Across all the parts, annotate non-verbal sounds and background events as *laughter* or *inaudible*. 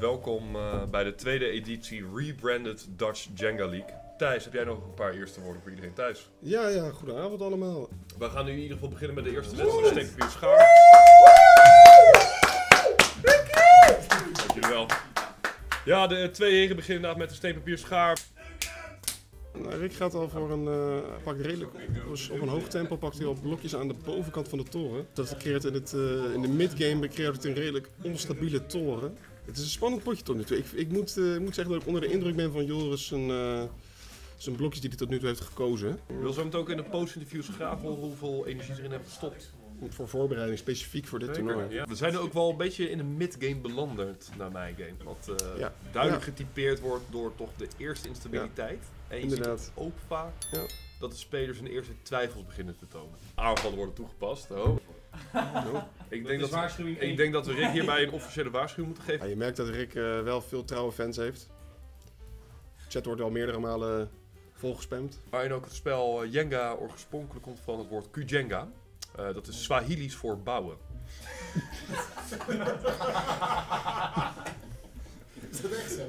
welkom eh, bij de tweede editie Rebranded Dutch Jenga League. Thijs, heb jij nog een paar eerste woorden voor iedereen thuis? Ja, ja, goedenavond allemaal. We gaan nu in ieder geval beginnen met de eerste wedstrijd. Steen, papier, schaar. Dank jullie wel. Ja, de twee heren beginnen inderdaad met de steen, papier, schaar. Nou, Rick gaat al voor een, eh, pakt redelijk dus op een hoog tempo pakt hij al blokjes aan de bovenkant van de toren. Dat creëert in, het, eh, in de midgame creëert het een redelijk onstabiele toren. Het is een spannend potje tot nu toe. Ik, ik moet, eh, moet zeggen dat ik onder de indruk ben van Joris zijn, eh, zijn blokjes die hij tot nu toe heeft gekozen. Ik wil zo meteen ook in de post-interviews graag horen hoeveel energie erin hebt gestopt. Voor voorbereiding specifiek voor dit toernooi. Ja. We zijn er ook wel een beetje in de midgame belanderd, naar mijn game. Wat eh, Ja. duidelijk Ja. getypeerd wordt door toch de eerste instabiliteit. En je Inderdaad. ziet ook vaak dat de spelers hun eerste twijfels beginnen te tonen. Aanvallen worden toegepast. Oh. *laughs* Ik, denk dat, waarschuwing ik denk dat we Rick hierbij een officiële waarschuwing moeten geven. Ja, je merkt dat Rick eh, wel veel trouwe fans heeft. Chat wordt al meerdere malen volgespamd. Waarin ook het spel eh, Jenga oorspronkelijk komt van het woord Kujenga. Eh, dat is Swahili's voor bouwen.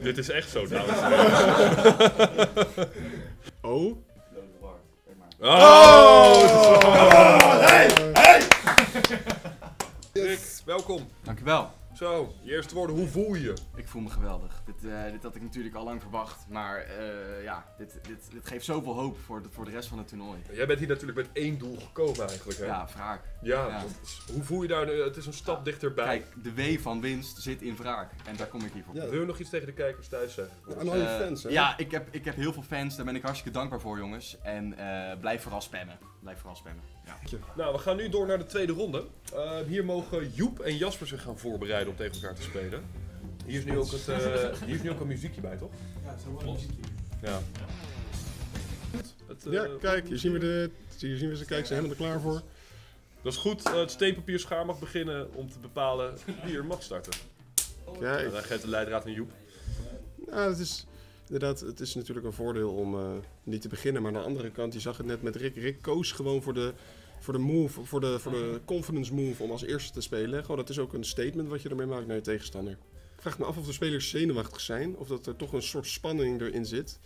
Dit is echt zo, dames en heren. Oh, Oh! Rick, welkom. Dankjewel. Zo, je eerste woorden, hoe voel je je? Ik voel me geweldig. Dit, eh, dit had ik natuurlijk al lang verwacht. Maar eh, ja, dit, dit, dit geeft zoveel hoop voor de, voor de rest van het toernooi. Jij bent hier natuurlijk met één doel gekomen eigenlijk, hè? Ja, wraak. Ja, Ja. dat is- hoe voel je daar? Het is een stap dichterbij. Kijk, de W van winst zit in wraak. En daar kom ik hier voor. Ja. Wil je nog iets tegen de kijkers thuis zeggen? aan al je Eh, fans hè? Ja, ik heb, ik heb heel veel fans. Daar ben ik hartstikke dankbaar voor, jongens. En eh, blijf vooral spammen. Blijf vooral spammen. Ja. Nou, we gaan nu door naar de tweede ronde. Eh, hier mogen Joep en Jasper zich gaan voorbereiden om tegen elkaar te spelen. Hier is nu ook, het, eh, hier is nu ook een muziekje bij, toch? Ja, zo wordt muziekje. Ja. Het, eh, Ja, kijk, hier zien we de. Hier zien we ze, kijk, ze zijn helemaal er klaar voor. Dat is goed. Eh, het steenpapier schaar mag beginnen om te bepalen wie er mag starten. Kijk. En dan geeft de leidraad aan Joep. Ja, het is inderdaad, het is natuurlijk een voordeel om eh, niet te beginnen. Maar aan de andere kant, je zag het net met Rick. Rick koos gewoon voor de, voor de move, voor de, voor de confidence move om als eerste te spelen. Gewoon, dat is ook een statement wat je ermee maakt naar je tegenstander. Ik vraag me af of de spelers zenuwachtig zijn, of dat er toch een soort spanning erin zit.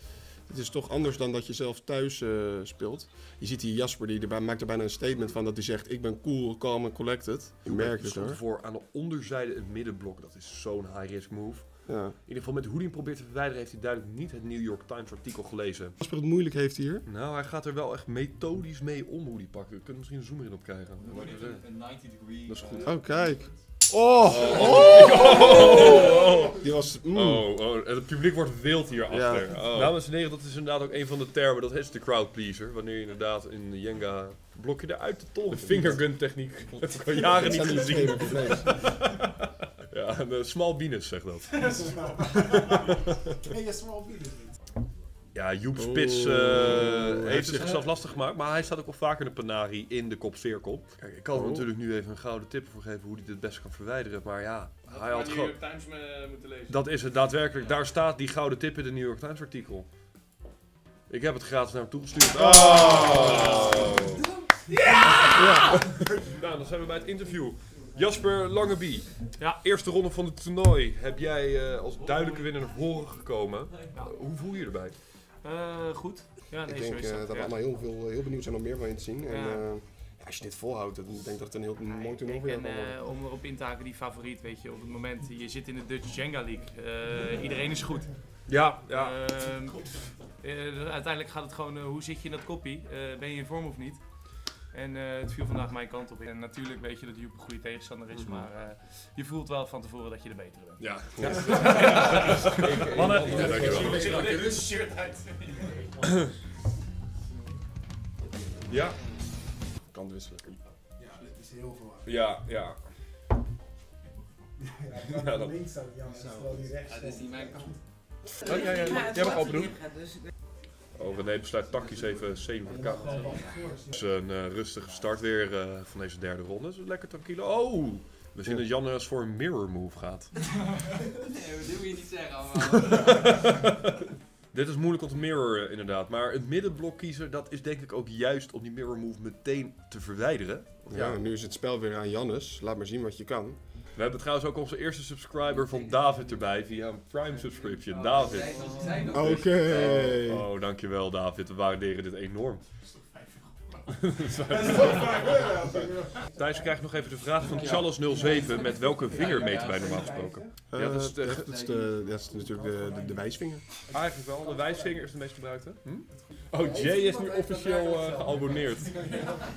Het is toch anders dan dat je zelf thuis eh, speelt. Je ziet hier Jasper, die erbij, maakt er bijna een statement van dat hij zegt: Ik ben cool, calm en collected. Je merkt het stond hoor. voor aan de onderzijde een middenblok. Dat is zo'n high-risk move. Ja. In ieder geval met hoe hij hem probeert te verwijderen heeft hij duidelijk niet het New York Times artikel gelezen. Jasper het moeilijk heeft hier. Nou, hij gaat er wel echt methodisch mee om hoe hij pakt. We kunnen misschien een zoom erin op krijgen. Een 90 degree. Dat is goed. Oh, kijk. Oh! oh. *laughs* *laughs* Die was. mm. Oh, oh, en het publiek wordt wild hierachter. Ja. Oh. Dames en heren, dat is inderdaad ook een van de termen. Dat is de crowd pleaser. Wanneer je inderdaad in de Jenga blokje eruit de tol. De fingergun techniek. Dat heb ik al jaren niet gezien. Ja, de small penis zegt dat. *laughs* Je small beat is niet. Ja, Joep Spits eh, heeft het zichzelf lastig gemaakt, maar hij staat ook wel vaker in de Panari in de kopcirkel. Kijk, ik kan hem Oh. natuurlijk nu even een gouden tip voor geven hoe hij dit het best kan verwijderen, maar ja, hij had New gewoon... York Times me moeten lezen. Dat is het daadwerkelijk. Daar staat die gouden tip in de New York Times artikel. Ik heb het gratis naar hem toegestuurd. Oh! Ja. Nou, dan zijn we bij het interview. Jasper Langeby. Ja. Eerste ronde van het toernooi. Heb jij eh, als duidelijke winnaar naar voren gekomen. Hoe voel je je erbij? Eh, goed. Ja, nee, Ik denk zo is eh, dat. dat we allemaal heel, veel, heel benieuwd zijn om meer van je te zien. En, eh, als je dit volhoudt, dan denk ik dat het een heel mooi Nee, toernooi jou en eh, om erop in te haken, die favoriet, weet je, op het moment, je zit in de Dutch Jenga League. Eh, iedereen is goed. Ja, ja. Ehm, eh, uiteindelijk gaat het gewoon, eh, hoe zit je in dat koppie? Eh, ben je in vorm of niet? En eh, het viel vandaag mijn kant op. En natuurlijk weet je dat Joep een goede tegenstander is, maar eh, je voelt wel van tevoren dat je de betere bent. Ja. Mannen, Ja, dankjewel. Ik doe zijn shirt uit. Ja, Kan wisselen. Ja, dit is heel veel. ja, ja. Ja, Ja, ja, dat- links staan, ja, terwijl die rechts Dat is niet mijn kant. Ja, ja, ja. Jij mag open doen. Dus Oh, René besluit tactisch even 7 voor de kaart. Het is een eh, rustige start weer eh, van deze derde ronde. Dus lekker tranquilo. Oh! We zien dat Jan als voor een mirror move gaat. *laughs* Nee, dit moet je niet zeggen allemaal. *laughs* Dit is moeilijk om te mirroren inderdaad. Maar het middenblok kiezen, dat is denk ik ook juist om die mirror move meteen te verwijderen. Ja, nu is het spel weer aan Jannes. Laat maar zien wat je kan. We hebben trouwens ook onze eerste subscriber van David erbij via een Prime subscription. David. Oké. Oh, dankjewel David. We waarderen dit enorm. *laughs* Thijs, ik krijg nog even de vraag van Charles07. Met welke vinger meten wij normaal gesproken? Eh, Ja, dat is de- dat is, de, dat is natuurlijk de, de, de wijsvinger. Eigenlijk wel. De wijsvinger is de meest gebruikte. Hm? Oh, Jay is nu officieel eh, geabonneerd.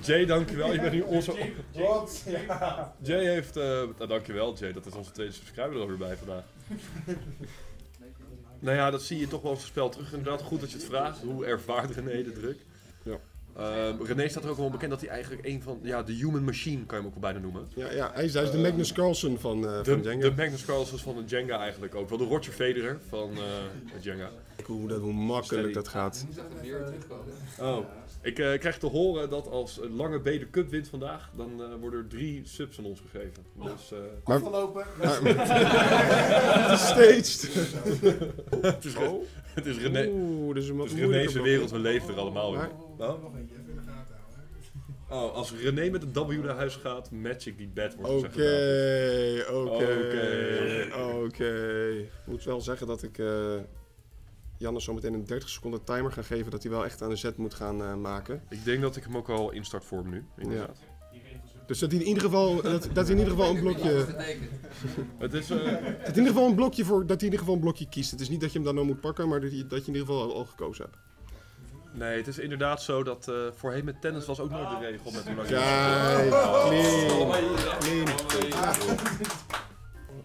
Jay, dankjewel. Je bent nu onze... Wat? Ja. Jay heeft... eh nou, dankjewel Jay. Dat is onze tweede subscriber er weer bij vandaag. *laughs* nou ja, dat zie je toch wel het spel terug. Inderdaad, goed dat je het vraagt. Hoe ervaart René de druk? Ehm, René staat er ook wel bekend dat hij eigenlijk een van... Ja, de human machine kan je hem ook wel bijna noemen. Ja, ja hij, is, hij is de Magnus Carlsen van, eh De, van Jenga. de Magnus Carlsen van de Jenga eigenlijk ook. Wel de Roger Federer van eh Jenga. Kijk hoe, dat, hoe makkelijk dat gaat. Oh. Ik eh, krijg te horen dat als een lange B de cup wint vandaag, dan eh, worden er drie subs aan ons gegeven. Dus eh, Maar, Afgelopen. *laughs* maar, staged. het, is, *laughs* Oh. het is René. Oeh, dat is een Het is René's wereld, we leven er allemaal in. Maar- Oh? Nog eentje, even in de gaten houden. Oh, als René met een W naar huis gaat, match ik die bed. wordt Oké, gezegd. oké, Oké. oké. Ik moet wel zeggen dat ik eh Janne zo meteen een 30 seconden timer ga geven dat hij wel echt aan de zet moet gaan eh, maken. Ik denk dat ik hem ook al instart voor hem nu, inderdaad. Dus dat hij in ieder geval, dat, dat hij in ieder geval een blokje, *laughs* Het is, eh, dat in ieder geval een blokje voor, dat hij in ieder geval een blokje kiest. Het is niet dat je hem dan nou moet pakken, maar dat je, dat je in ieder geval al, al gekozen hebt. nee, het is inderdaad zo dat eh, voorheen met tennis was ook nooit de regel met hoe lang je- Kijk, clean, clean.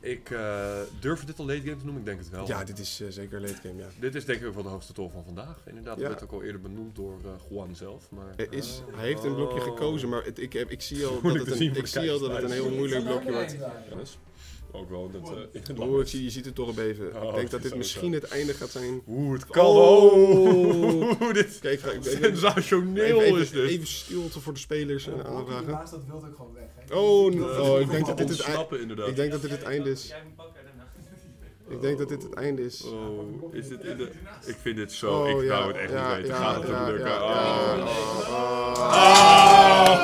Ik eh, durf dit al late game te noemen, ik denk het wel. Ja, dit is eh, zeker late game, ja. Dit is denk ik ook wel de hoogste tol van vandaag. Inderdaad, dat Ja. werd ook al eerder benoemd door eh, Juan zelf. Maar, Er is, hij heeft een blokje gekozen, maar het, ik, heb, ik zie al *laughs* dat Moeilijk het te zien een, voor ik zie al dat het een heel moeilijk blokje wordt. Ook wel het, eh, het ik zie, je ziet het toch een beven. Oh, ik denk dat dit misschien het einde gaat zijn. Oeh, het kan. Oh. *laughs* Oh, dit Kijk, ga ik even, sensationeel even, is dit. even stilte voor de spelers aanvragen. baas dat wil ook gewoon weg. hè. Oh, n- oh, ik denk dat dit het einde ik denk dat dit het einde is. Ik denk dat dit het einde is. Oh, is dit in de... Ik vind dit zo, ik Oh, wou het echt ja, niet weten. ja, Gaat het ja, hem lukken? ja, oh. ja, oh,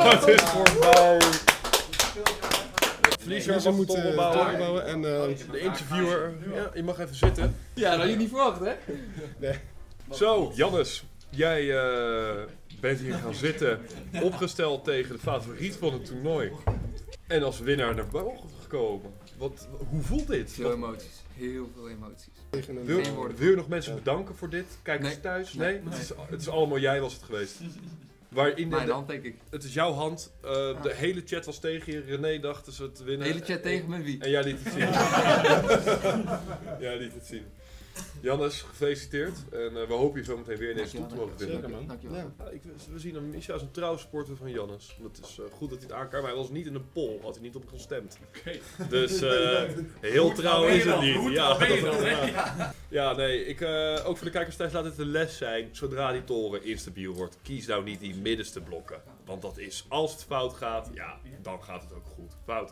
Oh, *laughs* het is voorbij. Verliezer we moeten uh, opbouwen. opbouwen en eh, De interviewer, ja, je mag even zitten. Ja, dat had je niet verwacht, hè? Zo, Jannes, jij eh, bent hier gaan zitten, opgesteld tegen de favoriet van het toernooi. En als winnaar naar boven gekomen. Wat, hoe voelt dit? Veel emoties. Heel veel emoties. Wil, je nog mensen bedanken voor dit? Kijkers Nee. thuis? Nee. Nee? Het, is, het is allemaal jij was het geweest. Waarin de, Mijn hand, denk ik. het is jouw hand. eh, de hele chat was tegen je. René dacht ze het De winnen. hele chat tegen me, wie? En jij liet het zien. *laughs* *laughs* jij liet het zien. Jannes, gefeliciteerd. En eh, we hopen je zo meteen weer in deze stoel te mogen vinden. Zeker, man. Dankjewel. Ja. Ik, we zien hem, is juist een trouw supporter van Jannes. Het is eh, goed dat hij het aankaart, maar hij was niet in een poll, had hij niet op hem gestemd. Dus eh, *laughs* heel trouw is het niet. Ja, dat- *laughs* ja, nee, ik, eh, ook voor de kijkers thuis laat het een les zijn. Zodra die toren instabiel wordt, kies nou niet die middenste blokken. Want dat is, als het fout gaat, ja, dan gaat het ook goed. Fout.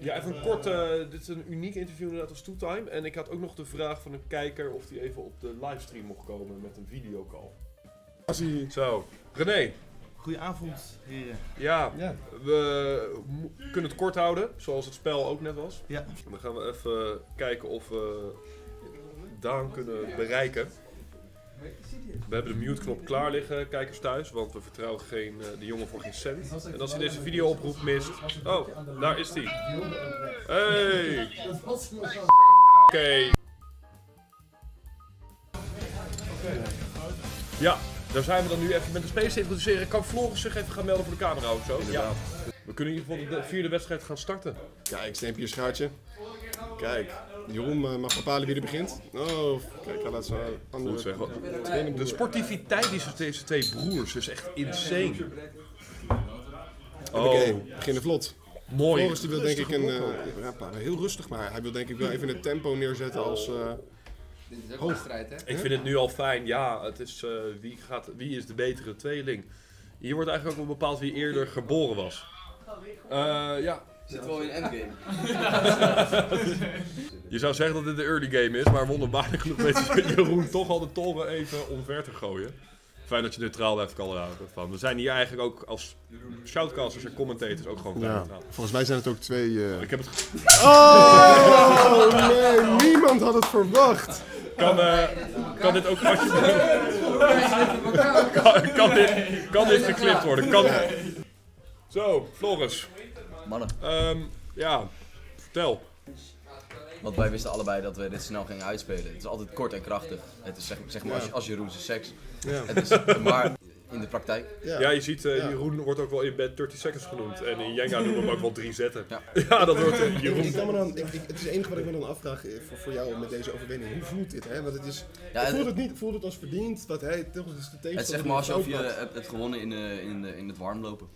Ja, even een kort, eh, dit is een uniek interview inderdaad als two-time. En ik had ook nog de vraag van een kijker of hij even op de livestream mocht komen met een videocall. Als hij... Zo, René, Goedenavond, heren. ja, Ja. we kunnen het kort houden, zoals het spel ook net was. Ja. Dan gaan we even kijken of we Daan kunnen bereiken. We hebben de mute-knop klaar liggen, kijkers thuis, want we vertrouwen geen, eh, de jongen voor geen cent. En als hij deze video-oproep mist... Oh, daar is hij. Hey! Oké. Ja, daar zijn we dan nu even met de spelers te introduceren. Kan Floris zich even gaan melden voor de camera of zo? Ja. We kunnen in ieder geval de vierde wedstrijd gaan starten. Ja, ik sneep hier schaartje. Kijk, Jeroen eh, mag bepalen wie er begint. Oh, kijk, hij laat zo andere... Goed zeg. Wat- De sportiviteit tussen deze twee broers is echt insane. Oké, Oh, beginnen vlot. mooi. Floris die wil denk ik een... eh, ja, maar heel rustig, maar hij wil denk ik wel even het tempo neerzetten als... eh, Dit is ook een wedstrijd, hè? Ik vind het nu al fijn. Ja, het is, eh, wie, gaat, wie is de betere tweeling? Hier wordt eigenlijk ook wel bepaald wie eerder geboren was. Eh, ja, Zit wel in endgame. *laughs* *laughs* Je zou zeggen dat dit de early game is, maar wonderbaarlijk genoeg weet Jeroen *laughs* toch al de toren even omver te gooien. Fijn dat je neutraal blijft, Colorado. Van. We zijn hier eigenlijk ook als shoutcasters en commentators ook gewoon Ja. neutraal. Volgens mij zijn het ook twee... eh, Ik heb het Oh nee, niemand had het verwacht. kan, eh, kan dit ook alsjeblieft... *laughs* kan, kan, dit, kan dit geklipt worden? Kan... Zo, Floris. Mannen, Ehm, ja, vertel. Want wij wisten allebei dat we dit snel gingen uitspelen. Het is altijd kort en krachtig. Het is zeg, zeg maar als, als Jeroense seks. Ja. Het is, maar in de praktijk. Ja, je ziet, eh, Ja. Jeroen wordt ook wel in bed 30 seconds genoemd. En in Jenga noemen we hem ook wel drie zetten. Ja. *laughs* Ja, dat wordt eh, Ik, Jeroen. ik kan me dan, ik, ik- het is het enige wat ik me dan afvraag eh, voor, voor jou met deze overwinning. Hoe voelt dit? Hè? Want het is, Ja, voelt het, niet, voelt het als verdiend? Wat hij toch is de het is zeg maar alsof je hebt, hebt gewonnen in, eh, in, in het warmlopen.